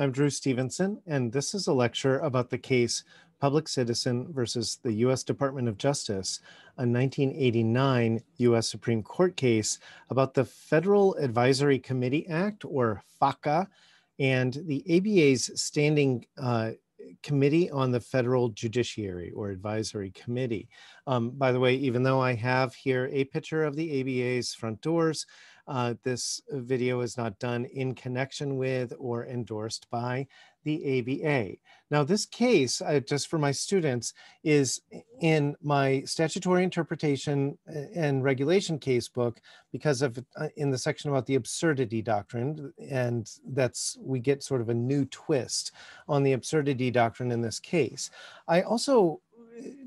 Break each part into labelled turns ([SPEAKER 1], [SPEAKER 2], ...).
[SPEAKER 1] I'm Dru Stevenson, and this is a lecture about the case Public Citizen versus the U.S. Department of Justice, a 1989 U.S. Supreme Court case about the Federal Advisory Committee Act, or FACA, and the ABA's standing uh, Committee on the Federal Judiciary or Advisory Committee. Um, by the way, even though I have here a picture of the ABA's front doors, uh, this video is not done in connection with or endorsed by the ABA. Now, this case, uh, just for my students, is in my statutory interpretation uh, and regulation casebook because of uh, in the section about the absurdity doctrine, and that's we get sort of a new twist on the absurdity doctrine in this case. I also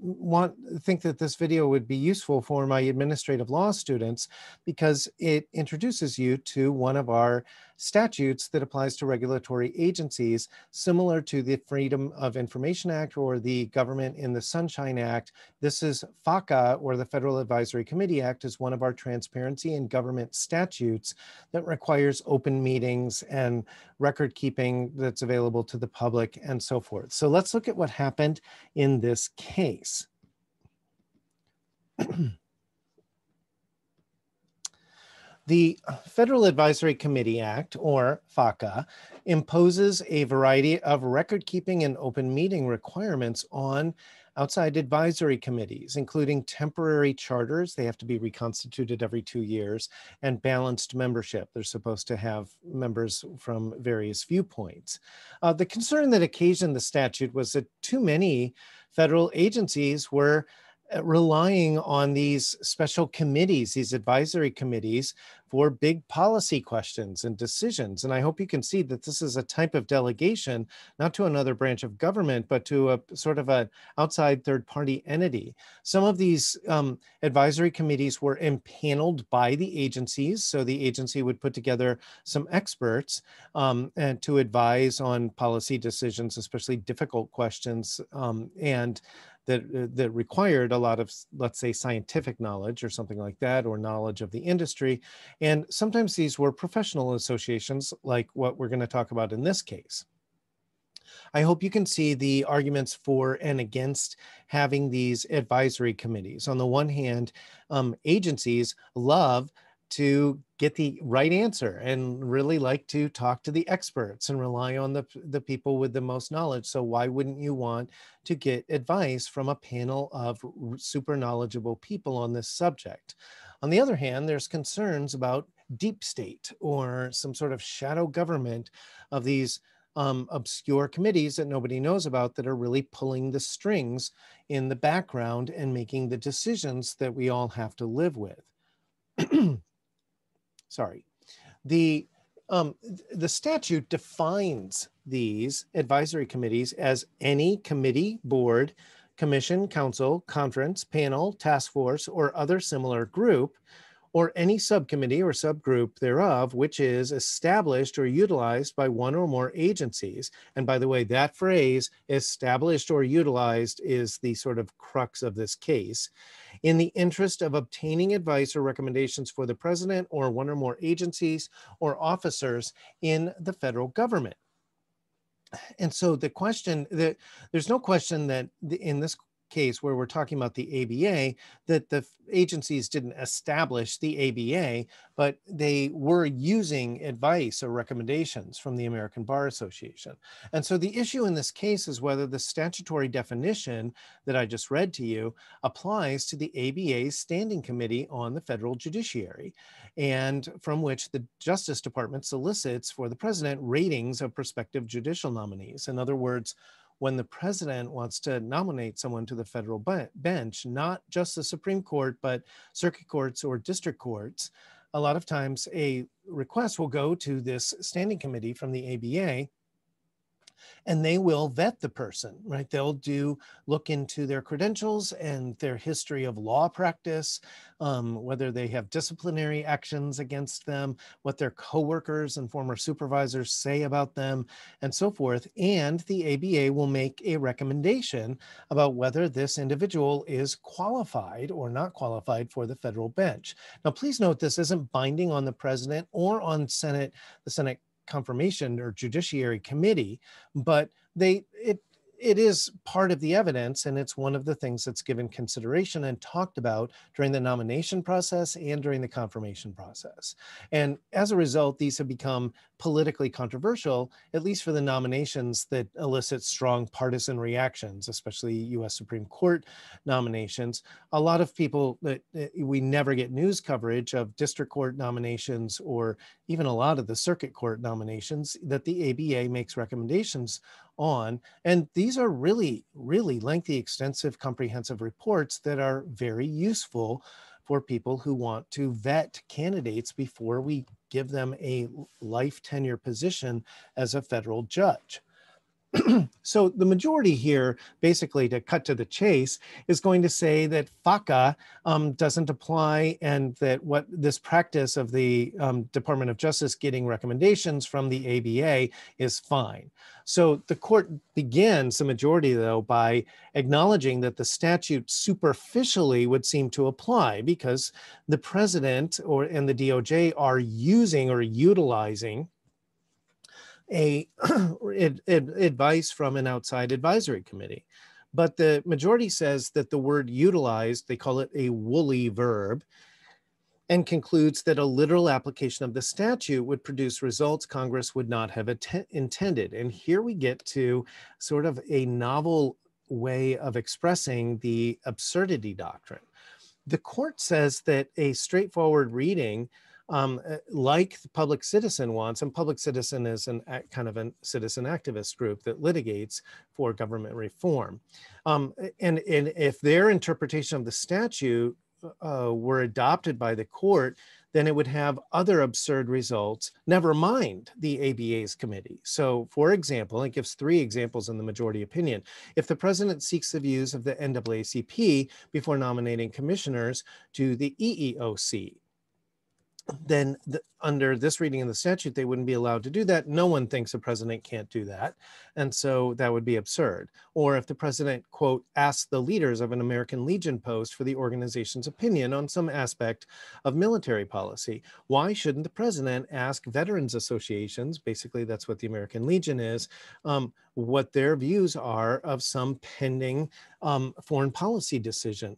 [SPEAKER 1] want think that this video would be useful for my administrative law students because it introduces you to one of our statutes that applies to regulatory agencies similar to the Freedom of Information Act or the Government in the Sunshine Act. This is FACA or the Federal Advisory Committee Act is one of our transparency and government statutes that requires open meetings and record keeping that's available to the public and so forth. So let's look at what happened in this case. The Federal Advisory Committee Act, or FACA, imposes a variety of record keeping and open meeting requirements on outside advisory committees, including temporary charters. They have to be reconstituted every two years and balanced membership. They're supposed to have members from various viewpoints. Uh, the concern that occasioned the statute was that too many federal agencies were relying on these special committees, these advisory committees for big policy questions and decisions. And I hope you can see that this is a type of delegation, not to another branch of government, but to a sort of an outside third party entity. Some of these um, advisory committees were impaneled by the agencies. So the agency would put together some experts um, and to advise on policy decisions, especially difficult questions. Um, and that uh, that required a lot of let's say scientific knowledge or something like that or knowledge of the industry and sometimes these were professional associations like what we're going to talk about in this case I hope you can see the arguments for and against having these advisory committees. On the one hand, um, agencies love to get the right answer and really like to talk to the experts and rely on the, the people with the most knowledge. So why wouldn't you want to get advice from a panel of super knowledgeable people on this subject? On the other hand, there's concerns about deep state or some sort of shadow government of these um, obscure committees that nobody knows about that are really pulling the strings in the background and making the decisions that we all have to live with. sorry, the um, the statute defines these advisory committees as any committee, board, commission, council, conference, panel, task force, or other similar group or any subcommittee or subgroup thereof, which is established or utilized by one or more agencies. And by the way, that phrase, established or utilized, is the sort of crux of this case. In the interest of obtaining advice or recommendations for the president or one or more agencies or officers in the federal government and so the question that there's no question that in this case where we're talking about the ABA, that the agencies didn't establish the ABA, but they were using advice or recommendations from the American Bar Association. And so the issue in this case is whether the statutory definition that I just read to you applies to the ABA's Standing Committee on the Federal Judiciary, and from which the Justice Department solicits for the president ratings of prospective judicial nominees. In other words, when the president wants to nominate someone to the federal bench, not just the Supreme Court, but circuit courts or district courts, a lot of times a request will go to this standing committee from the ABA and they will vet the person, right? They'll do look into their credentials and their history of law practice, um, whether they have disciplinary actions against them, what their coworkers and former supervisors say about them, and so forth. And the ABA will make a recommendation about whether this individual is qualified or not qualified for the federal bench. Now, please note this isn't binding on the president or on Senate, the Senate confirmation or judiciary committee, but they it it is part of the evidence and it's one of the things that's given consideration and talked about during the nomination process and during the confirmation process. And as a result, these have become politically controversial, at least for the nominations that elicit strong partisan reactions, especially US Supreme Court nominations. A lot of people that eh, we never get news coverage of district court nominations or even a lot of the circuit court nominations that the ABA makes recommendations on. And these are really, really lengthy, extensive, comprehensive reports that are very useful for people who want to vet candidates before we give them a life tenure position as a federal judge. so the majority here, basically to cut to the chase, is going to say that FACA um, doesn't apply and that what this practice of the um, Department of Justice getting recommendations from the ABA is fine. So the court begins, the majority though, by acknowledging that the statute superficially would seem to apply because the president or and the DOJ are using or utilizing a advice from an outside advisory committee. But the majority says that the word utilized, they call it a woolly verb, and concludes that a literal application of the statute would produce results Congress would not have intended. And here we get to sort of a novel way of expressing the absurdity doctrine. The court says that a straightforward reading um, uh, like the Public Citizen wants, and Public Citizen is an kind of a citizen activist group that litigates for government reform. Um, and, and if their interpretation of the statute uh, were adopted by the court, then it would have other absurd results, never mind the ABA's committee. So, for example, it gives three examples in the majority opinion. If the president seeks the views of the NAACP before nominating commissioners to the EEOC, then the, under this reading of the statute, they wouldn't be allowed to do that. No one thinks a president can't do that. And so that would be absurd. Or if the president, quote, asks the leaders of an American Legion post for the organization's opinion on some aspect of military policy, why shouldn't the president ask veterans associations, basically that's what the American Legion is, um, what their views are of some pending um, foreign policy decision?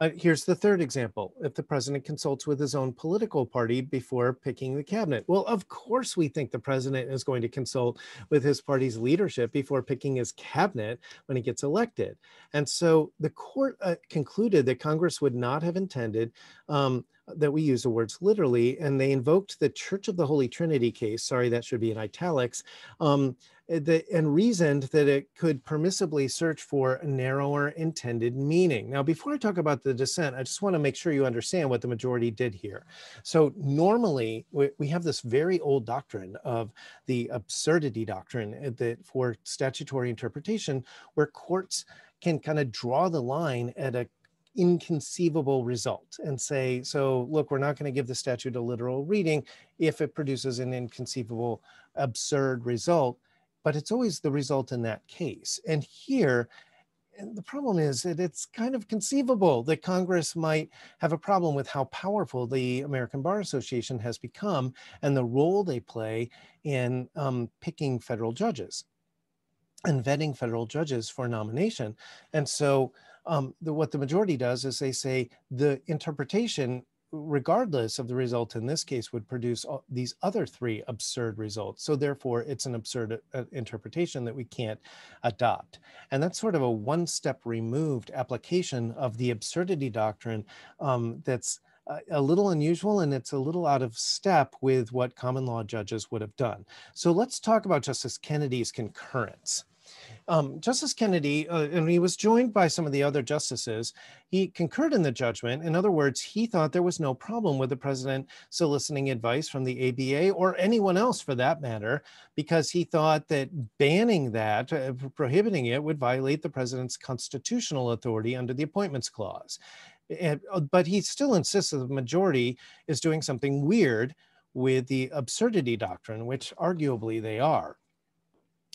[SPEAKER 1] Uh, here's the third example. If the president consults with his own political party before picking the cabinet. Well, of course, we think the president is going to consult with his party's leadership before picking his cabinet when he gets elected. And so the court uh, concluded that Congress would not have intended um, that we use the words literally, and they invoked the Church of the Holy Trinity case. Sorry, that should be in italics. Um, the, and reasoned that it could permissibly search for a narrower intended meaning. Now, before I talk about the dissent, I just want to make sure you understand what the majority did here. So, normally we, we have this very old doctrine of the absurdity doctrine eh, that for statutory interpretation, where courts can kind of draw the line at a inconceivable result and say, so look, we're not going to give the statute a literal reading if it produces an inconceivable, absurd result, but it's always the result in that case. And here, the problem is that it's kind of conceivable that Congress might have a problem with how powerful the American Bar Association has become and the role they play in um, picking federal judges and vetting federal judges for nomination. And so um, the, what the majority does is they say the interpretation regardless of the result in this case would produce these other three absurd results so therefore it's an absurd uh, interpretation that we can't adopt and that's sort of a one step removed application of the absurdity doctrine um, that's a little unusual and it's a little out of step with what common law judges would have done. So let's talk about Justice Kennedy's concurrence. Um, Justice Kennedy, uh, and he was joined by some of the other justices, he concurred in the judgment. In other words, he thought there was no problem with the president soliciting advice from the ABA or anyone else for that matter, because he thought that banning that, uh, prohibiting it, would violate the president's constitutional authority under the Appointments Clause. And, uh, but he still insists that the majority is doing something weird with the absurdity doctrine, which arguably they are.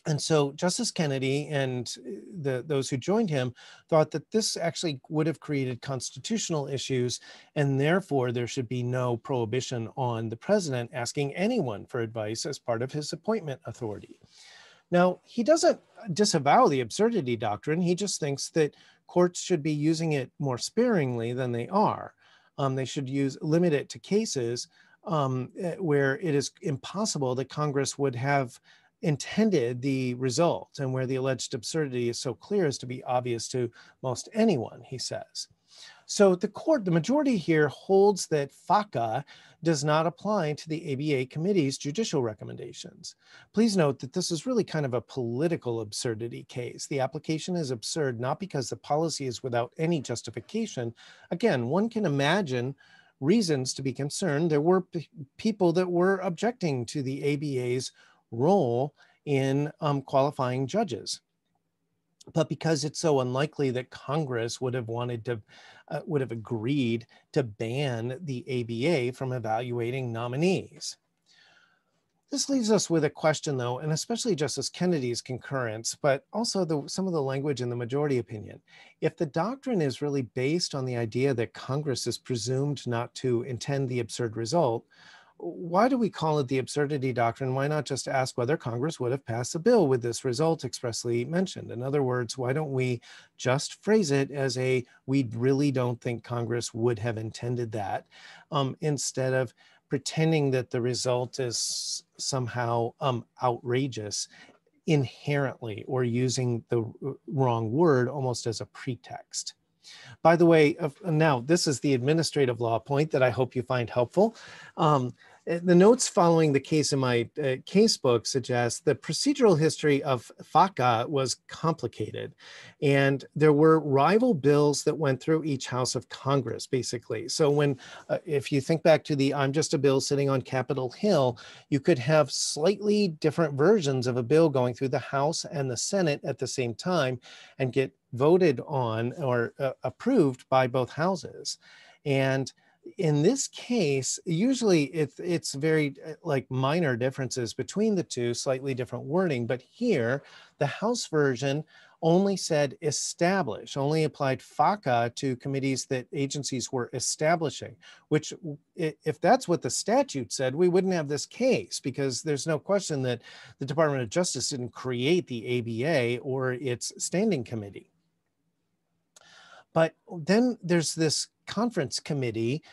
[SPEAKER 1] And so Justice Kennedy and uh, the, those who joined him thought that this actually would have created constitutional issues, and therefore there should be no prohibition on the president asking anyone for advice as part of his appointment authority. Now, he doesn't disavow the absurdity doctrine. He just thinks that courts should be using it more sparingly than they are. Um, they should use limit it to cases um, eh, where it is impossible that Congress would have intended the result and where the alleged absurdity is so clear as to be obvious to most anyone, he says. So the court, the majority here holds that FACA does not apply to the ABA committee's judicial recommendations. Please note that this is really kind of a political absurdity case. The application is absurd not because the policy is without any justification. Again, one can imagine reasons to be concerned. There were people that were objecting to the ABA's role in um, qualifying judges. But because it's so unlikely that Congress would have wanted to, uh, would have agreed to ban the ABA from evaluating nominees. This leaves us with a question, though, and especially Justice Kennedy's concurrence, but also the, some of the language in the majority opinion. If the doctrine is really based on the idea that Congress is presumed not to intend the absurd result, why do we call it the absurdity doctrine? Why not just ask whether Congress would have passed a bill with this result expressly mentioned? In other words, why don't we just phrase it as a we really don't think Congress would have intended that um, instead of pretending that the result is somehow um, outrageous inherently or using the wrong word almost as a pretext. By the way, now this is the administrative law point that I hope you find helpful. Um, the notes following the case in my uh, case book suggest the procedural history of FACA was complicated. And there were rival bills that went through each house of Congress, basically. So when, uh, if you think back to the I'm just a bill sitting on Capitol Hill, you could have slightly different versions of a bill going through the House and the Senate at the same time and get voted on or uh, approved by both houses. And in this case, usually it's, it's very uh, like minor differences between the two, slightly different wording. But here, the House version only said establish, only applied FACA to committees that agencies were establishing, which if that's what the statute said, we wouldn't have this case because there's no question that the Department of Justice didn't create the ABA or its standing committee. But then there's this conference committee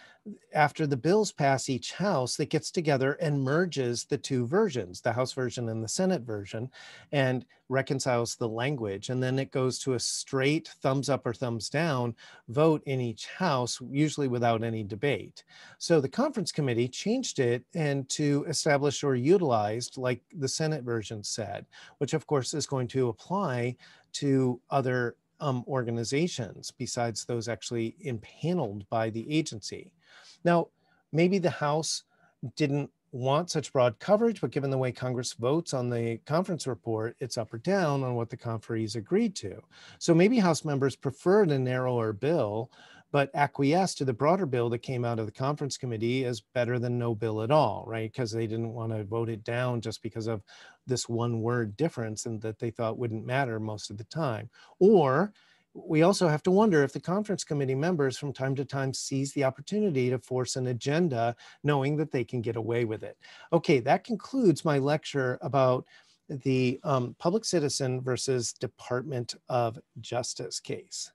[SPEAKER 1] after the bills pass each house that gets together and merges the two versions, the House version and the Senate version, and reconciles the language. And then it goes to a straight thumbs up or thumbs down vote in each house, usually without any debate. So the conference committee changed it and to establish or utilized, like the Senate version said, which of course is going to apply to other um, organizations besides those actually impaneled by the agency. Now, maybe the House didn't want such broad coverage, but given the way Congress votes on the conference report, it's up or down on what the conferees agreed to. So maybe House members preferred a narrower bill, but acquiesced to the broader bill that came out of the conference committee as better than no bill at all, right? Because they didn't want to vote it down just because of this one word difference and that they thought wouldn't matter most of the time. Or we also have to wonder if the conference committee members from time to time seize the opportunity to force an agenda knowing that they can get away with it. Okay, that concludes my lecture about the um, public citizen versus Department of Justice case.